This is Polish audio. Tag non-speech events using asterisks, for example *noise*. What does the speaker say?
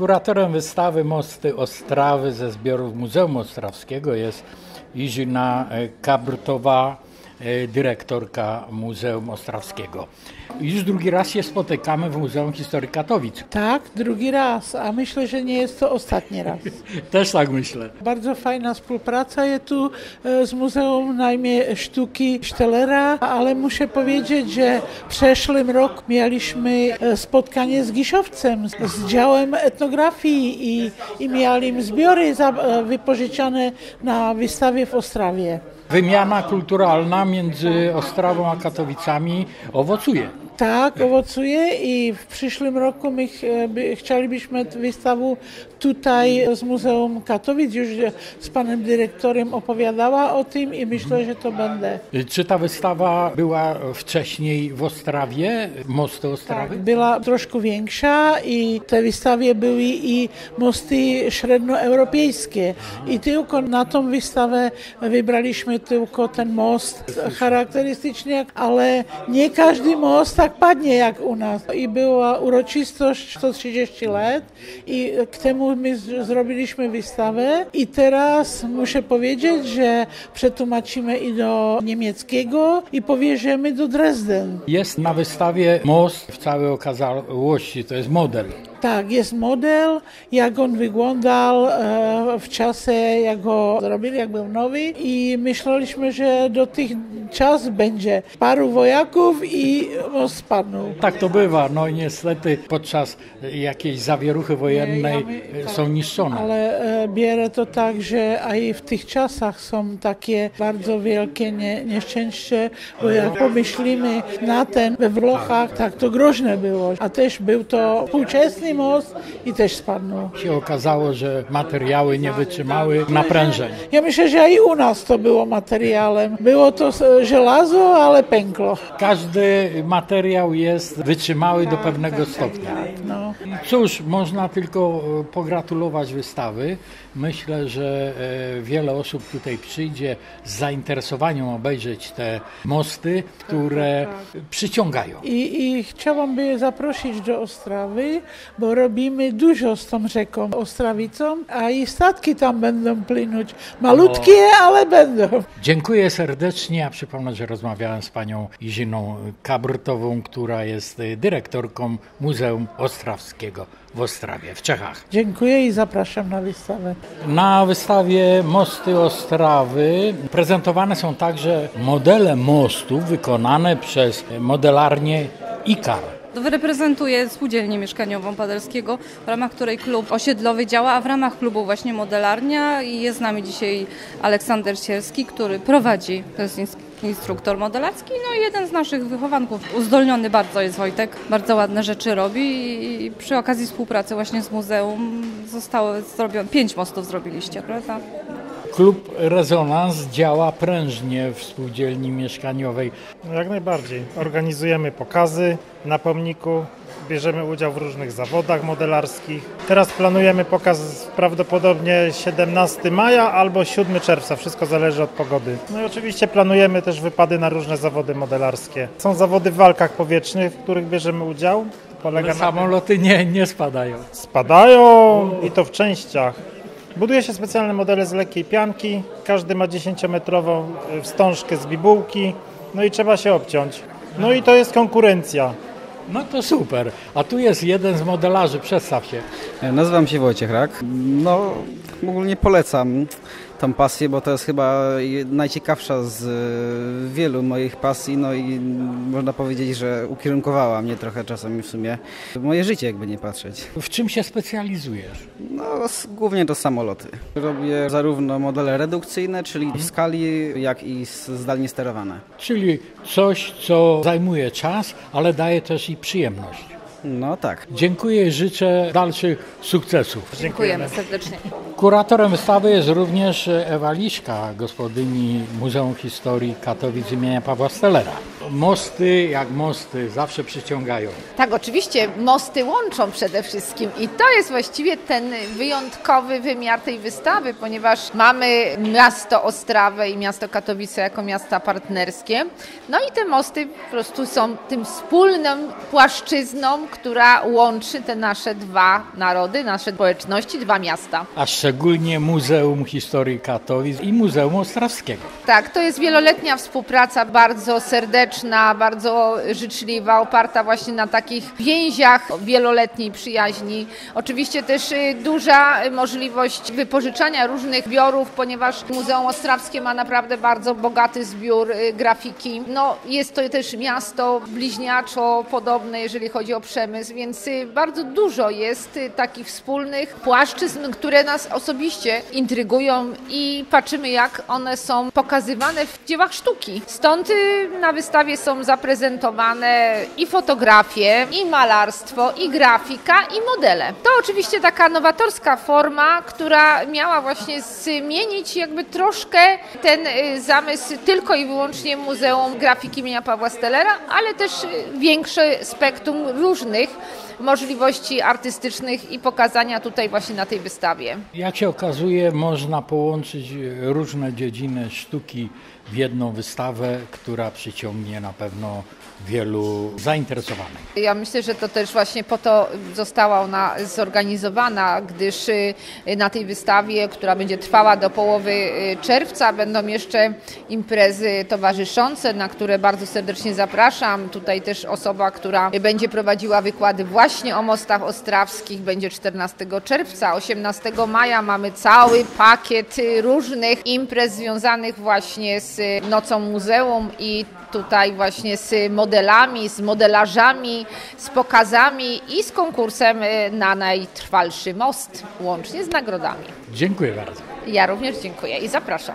Kuratorem wystawy Mosty Ostrawy ze zbiorów Muzeum Ostrawskiego jest Izina Kabrutowa, e, dyrektorka Muzeum Ostrawskiego. Już drugi raz się spotykamy w Muzeum Historii Katowic. Tak, drugi raz, a myślę, że nie jest to ostatni raz. *laughs* Też tak myślę. Bardzo fajna współpraca jest tu e, z Muzeum Najmie Sztuki Sztelera, ale muszę powiedzieć, że w przeszłym roku mieliśmy e, spotkanie z Giszowcem, z- działem etnografii i, i mieli zbiory e, wypożyczone na wystawie w Ostrawie. Wymiana kulturalna między Ostrawą a Katowicami owocuje. Tak, owocuje i w przyszłym roku my ch- by, chcielibyśmy wystawę tutaj z Muzeum Katowic. Już e, z panem dyrektorem opowiadała o tym i myślę, że to będę. Czy ta wystawa była wcześniej w Ostrawie, Mosty Ostrawy? Była troszkę większa i te wystawie były i mosty średnioeuropejskie. I tylko na tą wystawę wybraliśmy tylko ten most charakterystyczny, ale nie każdy most tak padnie jak u nas. I była uroczystość 130 lat i k temu my zrobiliśmy wystawę i teraz muszę powiedzieć, że przetłumaczymy i do niemieckiego i powieziemy do Dresden. Jest na wystawie most w całej okazałości, to jest model. Tak, jest model, jak on wyglądał e, w czasie, jak go zrobili, jak był nowy i myśleliśmy, że do tych czas będzie paru wojaków i most spadł. Tak to bywa, no i niestety podczas jakiejś zawieruchy wojennej ja my- są niszczone. Ale e, bierę to tak, że a i w tych czasach są takie bardzo wielkie nie, nieszczęście, bo jak pomyślimy na ten we Włochach, tak to groźne było. A też był to współczesny most i też spadł. się okazało, że materiały nie wytrzymały naprężeń. Ja myślę, że i u nas to było materiałem. Było to e, żelazo, ale pękło. Każdy materiał jest wytrzymały do pewnego stopnia. No. Cóż, można tylko e, pogratulować wystawy. Myślę, że e, wiele osób tutaj przyjdzie z zainteresowaniem obejrzeć te mosty, które przyciągają. I, I chciałabym zaprosić do Ostrawy, bo robimy dużo z tą rzeką Ostrawicą, a i statki tam będą plynąć. Malutkie, ale będą. Dziękuję serdecznie. A przypomnę, że rozmawiałem z panią Iziną Kabrtową, która jest dyrektorką Muzeum Ostrawskiego w Ostrawie, w Czechach. Dziękuję i zapraszam na wystawę. Na wystawie Mosty Ostrawy prezentowane są także modele mostów wykonane przez modelarnię IKAR. Reprezentuję spółdzielnię mieszkaniową Paderskiego, w ramach której klub osiedlowy działa, a w ramach klubu właśnie modelarnia i jest z nami dzisiaj Aleksander Sierski, który prowadzi, to jest ins- instruktor modelarski, no i jeden z naszych wychowanków, uzdolniony bardzo jest Wojtek, bardzo ładne rzeczy robi i przy okazji współpracy właśnie z muzeum zostało zrobione, pięć mostów zrobiliście, prawda? Klub Rezonans działa prężnie w spółdzielni mieszkaniowej. Jak najbardziej. Organizujemy pokazy na pomniku, bierzemy udział w różnych zawodach modelarskich. Teraz planujemy pokaz prawdopodobnie 17 maja albo 7 czerwca, wszystko zależy od pogody. No i oczywiście planujemy też wypady na różne zawody modelarskie. Są zawody w walkach powietrznych, w których bierzemy udział. Polega Ale na samoloty nie, nie spadają. spadają i to w częściach. Buduje się specjalne modele z lekkiej pianki. Każdy ma 10-metrową y, wstążkę z bibułki. No i trzeba się obciąć. No i to jest konkurencja. No to super. A tu jest jeden z modelarzy, przedstaw się. Nazywam się Wojciech Rak. No, ogólnie polecam tą pasję, bo to jest chyba najciekawsza z e, wielu moich pasji, no i można powiedzieć, że ukierunkowała mnie trochę czasami w sumie moje życie, jakby nie patrzeć. W czym się specjalizujesz? No, głównie to samoloty. Robię zarówno modele redukcyjne, czyli w skali, jak i zdalnie sterowane. Czyli coś, co zajmuje czas, ale daje też i przyjemność. No tak. Dziękuję i życzę dalszych sukcesów. Dziękujemy serdecznie. Kuratorem wystawy jest również Ewa Liszka, gospodyni Muzeum Historii Katowic imienia Pawła Stellera. Mosty jak mosty zawsze przyciągają. Tak, oczywiście mosty łączą przede wszystkim i to jest właściwie ten wyjątkowy wymiar tej wystawy, ponieważ mamy miasto Ostrawę i miasto Katowice jako miasta partnerskie. No i te mosty po prostu są tym wspólną płaszczyzną, która łączy te nasze dwa narody, nasze społeczności, dwa miasta. A szczególnie Muzeum Historii Katowic i Muzeum Ostrawskiego. Tak, to jest wieloletnia współpraca, bardzo serdeczna, bardzo życzliwa, oparta właśnie na takich więziach wieloletniej przyjaźni. Oczywiście też y, duża możliwość wypożyczania różnych zbiorów, ponieważ Muzeum Ostrawskie ma naprawdę bardzo bogaty zbiór y, grafiki. No, jest to też miasto bliźniaczo podobne, jeżeli chodzi o przemysł, więc y, bardzo dużo jest takich wspólnych płaszczyzn, które nas osobiście intrygują i patrzymy, jak one są pokazywane w dziełach sztuki. Stąd na wystawie są zaprezentowane i fotografie, i malarstwo, i grafika, i modele. To oczywiście taka nowatorska forma, która miała właśnie zmienić jakby troszkę ten y, zamysł tylko i wyłącznie Muzeum Grafiki imienia Pawła Stellera, ale też większe spektrum różnych innych. Możliwości artystycznych i pokazania tutaj właśnie na tej wystawie. Jak się okazuje, można połączyć różne dziedziny sztuki w jedną wystawę, która przyciągnie na pewno wielu zainteresowanych. Ja myślę, że to też właśnie po to została ona zorganizowana, gdyż y, na tej wystawie, która będzie trwała do połowy y, czerwca, będą jeszcze imprezy towarzyszące, na które bardzo serdecznie zapraszam. Tutaj też osoba, która będzie prowadziła wykłady właśnie o mostach ostrawskich, będzie 14 czerwca, 18 maja mamy cały pakiet różnych imprez związanych właśnie z Nocą Muzeum i tutaj właśnie z modelami, z modelarzami, z pokazami i z konkursem na najtrwalszy most, łącznie z nagrodami. Dziękuję bardzo. Ja również dziękuję i zapraszam.